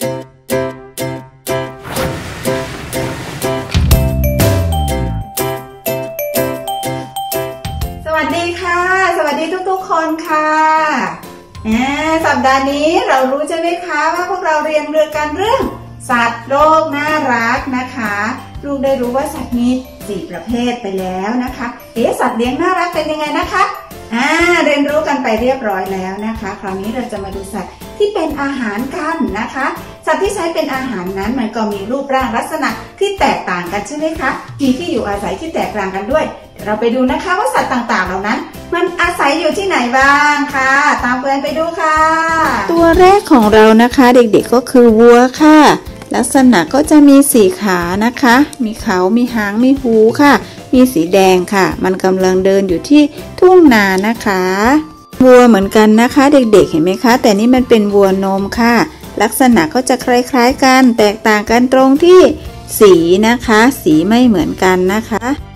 สวัสดีค่ะ สวัสดีทุกๆคนค่ะแหมสัปดาห์นี้เรารู้ใช่ไหมคะว่าพวกเราเรียนเรื่องกันเรื่อง สัตว์โลกน่ารักนะคะลูกได้รู้ว่าสัตว์มีสี่ประเภทไปแล้วนะคะ เอ๊ะสัตว์เลี้ยงน่ารักเป็นยังไงนะคะ อ่าเรียนรู้กันไปเรียบร้อยแล้วนะคะ คราวนี้เราจะมาดูสัตว์ ที่เป็นอาหารกันนะคะ สัตว์ที่ใช้เป็นอาหารนั้นมันก็มีรูปร่างลักษณะที่แตกต่างกันใช่ไหมคะ มีที่อยู่อาศัยที่แตกต่างกันด้วยเดี๋ยวเราไปดูนะคะว่าสัตว์ต่างๆ เหล่านั้น มันอาศัยอยู่ที่ไหนบ้างค่ะ ตามเพื่อนไปดูค่ะ ตัวแรกของเรานะคะเด็กๆก็คือวัวค่ะ ลักษณะก็จะมีสีขานะคะ มีเขา มีหาง มีหูค่ะ มีสีแดงค่ะ มันกำลังเดินอยู่ที่ทุ่งนานะคะ วัวเหมือนกันนะคะ เด็กๆเห็นไหมคะ แต่นี่มันเป็นวัวนมค่ะ ลักษณะก็จะคล้ายๆกัน แตกต่างกันตรงที่สีนะคะ สีไม่เหมือนกันนะคะ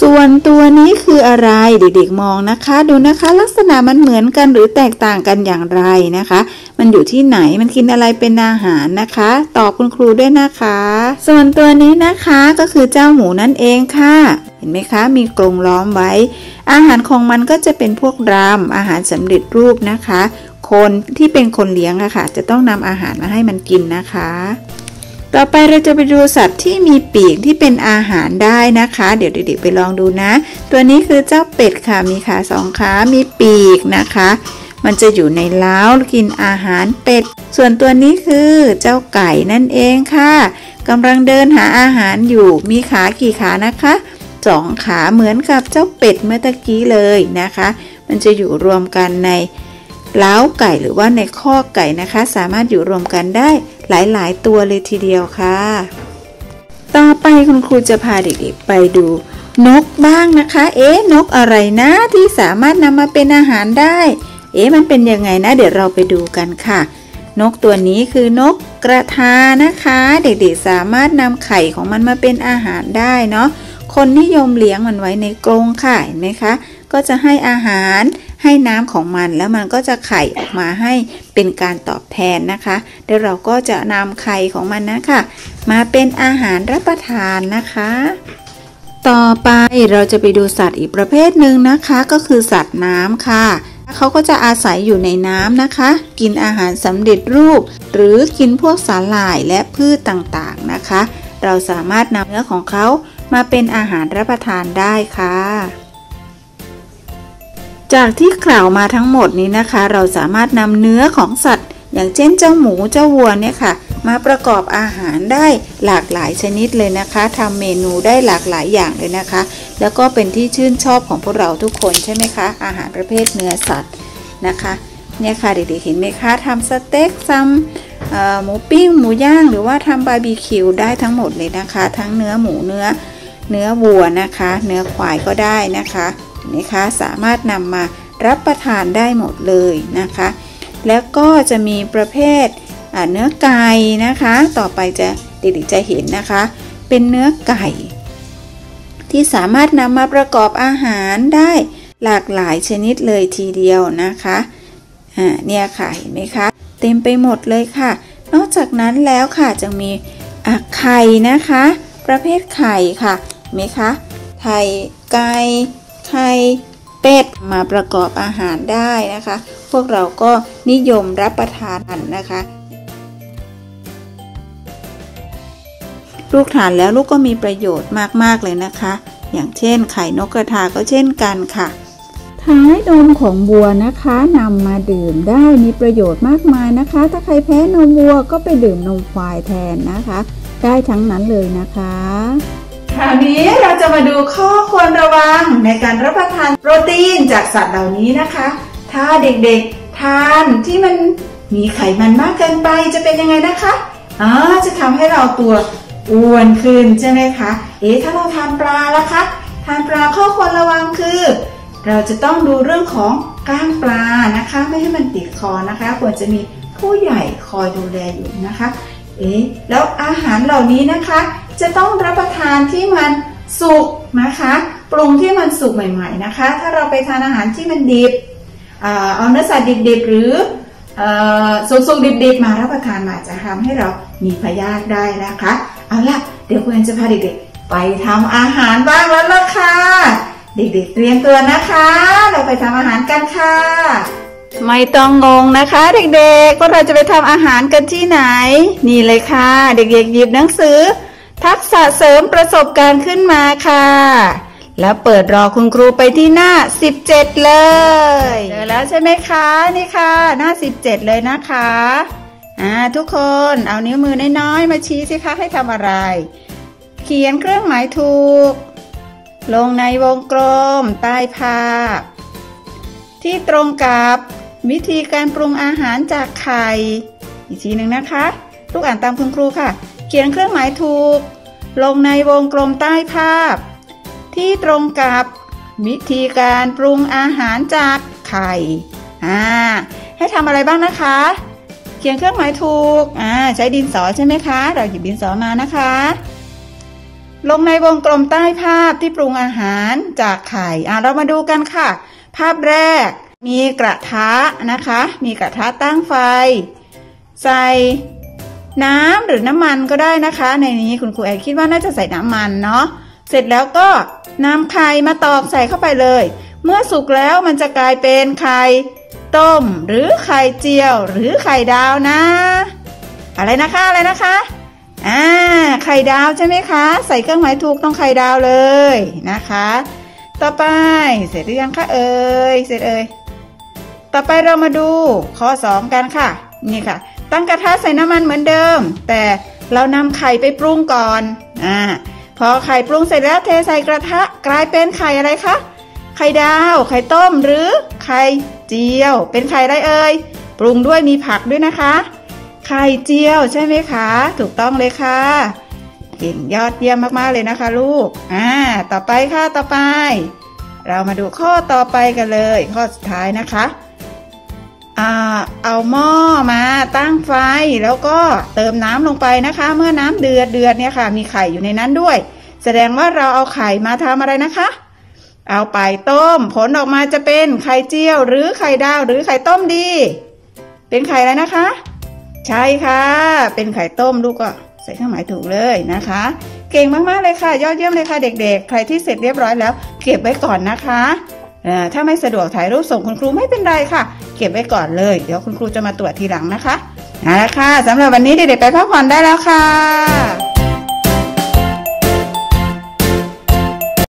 ส่วนตัวนี้คืออะไรเด็กๆมองนะคะ ดูนะคะ ลักษณะมันเหมือนกันหรือแตกต่างกันอย่างไรนะคะ มันอยู่ที่ไหนมันกินอะไรเป็นอาหารนะคะ ตอบคุณครูด้วยนะคะ ส่วนตัวนี้นะคะก็คือเจ้าหมูนั่นเองค่ะเห็นไหมคะ มีกรงล้อมไว้ อาหารของมันก็จะเป็นพวกรามอาหารสำเร็จรูปนะคะ คนที่เป็นคนเลี้ยงอะค่ะ จะต้องนำอาหารมาให้มันกินนะคะ ต่อไปเราจะไปดูสัตว์ที่มีปีกที่เป็นอาหารได้นะคะ เดี๋ยวเด็กๆไปลองดูนะ ตัวนี้คือเจ้าเป็ดค่ะ มีขาสองขา มีปีกนะคะ มันจะอยู่ในเล้ากินอาหารเป็ด ส่วนตัวนี้คือเจ้าไก่นั่นเองค่ะกำลังเดินหาอาหารอยู่ มีขากี่ขานะคะสองขาเหมือนกับเจ้าเป็ดเมื่อตะกี้เลยนะคะ มันจะอยู่รวมกันใน เล้าไก่หรือว่าในข้อไก่นะคะ สามารถอยู่รวมกันได้หลาย ๆ ตัวเลยทีเดียวค่ะ ต่อไปคุณครูจะพาเด็กๆไปดูนกบ้างนะคะ เอ๊ะนกอะไรนะที่สามารถนำมาเป็นอาหารได้ เอ๊ะมันเป็นยังไงนะ เดี๋ยวเราไปดูกันค่ะ นกตัวนี้คือนกกระทานะคะ เด็กๆสามารถนำไข่ของมันมาเป็นอาหารได้เนาะคนนิยมเลี้ยงมันไว้ในกรงค่ะเห็นไหมคะ ก็จะให้อาหารให้น้ำของมัน แล้วมันก็จะไข่ออกมาให้เป็นการตอบแทนนะคะเดี๋ยวเราก็จะนำไข่ของมันนะคะมาเป็นอาหารรับประทานนะคะ ต่อไปเราจะไปดูสัตว์อีกประเภทหนึ่งนะคะ ก็คือสัตว์น้ำค่ะเขาก็จะอาศัยอยู่ในน้ำนะคะ กินอาหารสำเร็จรูป หรือกินพวกสาหร่ายและพืชต่างๆนะคะ เราสามารถนำเนื้อของเขามาเป็นอาหารรับประทานได้ค่ะ จากที่กล่าวมาทั้งหมดนี้นะคะ เราสามารถนำเนื้อของสัตว์ อย่างเช่นเจ้าหมูเจ้าวัวเนี่ยค่ะ มาประกอบอาหารได้หลากหลายชนิดเลยนะคะทำเมนูได้หลากหลายอย่างเลยนะคะ แล้วก็เป็นที่ชื่นชอบของพวกเราทุกคนใช่ไหมคะ อาหารประเภทเนื้อสัตว์นะคะเนี่ยค่ะเด็กๆเห็นไหมคะทำสเต็กทำหมูปิ้งหมูย่างหรือว่าทำบาร์บีคิวได้ทั้งหมดเลยนะคะ ทั้งเนื้อหมูเนื้อเนื้อวัวนะคะ เนื้อควายก็ได้นะคะ นไหมคะ สามารถนำมารับประทานได้หมดเลยนะคะ แล้วก็จะมีประเภทเนื้อไก่นะคะ ต่อไปจะเด็กๆจะเห็นนะคะ เป็นเนื้อไก่ ที่สามารถนำมาประกอบอาหารได้หลากหลายชนิดเลยทีเดียวนะคะอ่าเนี่ยค่ะเห็นไหมคะ เต็มไปหมดเลยค่ะ นอกจากนั้นแล้วค่ะจะมีไข่นะคะ ประเภทไข่ค่ะเห็นไหมคะไข่ไก่ ไข่เป็ดมาประกอบอาหารได้นะคะ พวกเราก็นิยมรับประทานนะคะ ลูกทานแล้วลูกก็มีประโยชน์มากๆเลยนะคะ อย่างเช่น ไข่นกกระทาก็เช่นกันค่ะ ท้ายนมของวัวนะคะนำมาดื่มได้มีประโยชน์มากมายนะคะ ถ้าใครแพ้นมวัวก็ไปดื่มนมควายแทนนะคะ ได้ทั้งนั้นเลยนะคะ คราวนี้เราจะมาดูข้อควรระวังในการรับประทานโปรตีนจากสัตว์เหล่านี้นะคะ ถ้าเด็กๆทานที่มันมีไขมันมากเกินไปจะเป็นยังไงนะคะอ๋อจะทำให้เราตัวอ้วนขึ้นใช่ไหมคะ เอ๊ะถ้าเราทานปลาล่ะคะ ทานปลาข้อควรระวังคือ เราจะต้องดูเรื่องของก้างปลานะคะ ไม่ให้มันติดคอนะคะ ควรจะมีผู้ใหญ่คอยดูแลอยู่นะคะ เอ๊ะแล้วอาหารเหล่านี้นะคะ จะต้องรับประทานที่มันสุกนะคะปรุงที่มันสุกใหม่ ๆนะคะ ถ้าเราไปทานอาหารที่มันดิบเอาเนื้อสัตว์ดิบๆหรืออสุกๆดิบๆมารับประทานอาจจะทำให้เรามีพยาธิได้นะคะ เอาล่ะเดี๋ยวคุณจะพาเด็กๆไปทำอาหารบ้างแล้วล่ะค่ะเด็กๆเตรียมตัวนะคะ เราไปทำอาหารกันค่ะ ไม่ต้องงงนะคะ เด็กๆว่าเราจะไปทำอาหารกันที่ไหน นี่เลยค่ะ เด็กๆหยิบหนังสือ ทักษะเสริมประสบการณ์ขึ้นมาค่ะ แล้วเปิดรอคุณครูไปที่หน้า 17 เลยเจอแล้วใช่ไหมคะนี่ค่ะ หน้า 17 เลยนะคะอ่าทุกคนเอานิ้วมือน้อยๆมาชี้สิคะให้ทำอะไร เขียนเครื่องหมายถูก ลงในวงกลมใต้ภาพ ที่ตรงกับวิธีการปรุงอาหารจากไข่ อีกทีหนึ่งนะคะ ลูกอ่านตามคุณครูค่ะ ขียนเครื่องหมายถูก ลงในวงกลมใต้ภาพ ที่ตรงกับวิธีการปรุงอาหารจากไข่อ่าให้ทำอะไรบ้างนะคะ เขียนเครื่องหมายถูกอ่าใช้ดินสอใช่ไหมคะ เราหยิบดินสอมานะคะ ลงในวงกลมใต้ภาพที่ปรุงอาหารจากไข่อ่าเรามาดูกันค่ะ ภาพแรก มีกระทะนะคะ มีกระทะตั้งไฟ ใส่ น้ำหรือน้ำมันก็ได้นะคะ ในนี้คุณครูแอคิดว่าน่าจะใส่น้ำมันเนาะเสร็จแล้วก็นำไข่มาตอกใส่เข้าไปเลย เมื่อสุกแล้วมันจะกลายเป็นไข่ต้ม หรือไข่เจียว หรือไข่ดาวนะ อะไรนะคะอะไรนะคะอ่าไข่ดาวใช่ไหมคะ ใส่เครื่องหมายถูกต้องไข่ดาวเลยนะคะ ต่อไปเสร็จหรือยังคะเอ่ยเสร็จเอ่ยต่อไปเรามาดูข้อ 2 กันค่ะ นี่ค่ะ ตั้งกระทะใส่น้ำมันเหมือนเดิม แต่เรานำไข่ไปปรุงก่อนอ่าพอไข่ปรุงเสร็จแล้วเทใส่กระทะกลายเป็นไข่อะไรคะ ไข่ดาว ไข่ต้มหรือไข่เจียว เป็นไข่อะไรเอ่ยปรุงด้วยมีผักด้วยนะคะ ไข่เจียวใช่ไหมคะ ถูกต้องเลยค่ะเก่งยอดเยี่ยมมากๆเลยนะคะ ลูกอ่าต่อไปค่ะต่อไป เรามาดูข้อต่อไปกันเลย ข้อสุดท้ายนะคะ เอาหม้อมาตั้งไฟแล้วก็เติมน้ำลงไปนะคะ เมื่อน้ำเดือดเดือดเนี่ยค่ะ มีไข่อยู่ในนั้นด้วย แสดงว่าเราเอาไข่มาทำอะไรนะคะ เอาไปต้ม ผลออกมาจะเป็นไข่เจียว หรือไข่ดาวหรือไข่ต้มดี เป็นไข่อะไรนะคะ ใช่ค่ะ เป็นไข่ต้มลูกก็ใส่เครื่องหมายถูกเลยนะคะ เก่งมากๆเลยค่ะ ยอดเยี่ยมเลยค่ะเด็ก ๆ ใครที่เสร็จเรียบร้อยแล้ว เก็บไว้ก่อนนะคะ ถ้าไม่สะดวกถ่ายรูปส่งคุณครูไม่เป็นไรค่ะ เก็บไว้ก่อนเลย เดี๋ยวคุณครูจะมาตรวจทีหลังนะคะเอาละค่ะสำหรับวันนี้เด็กๆไปพักผ่อนได้แล้วค่ะ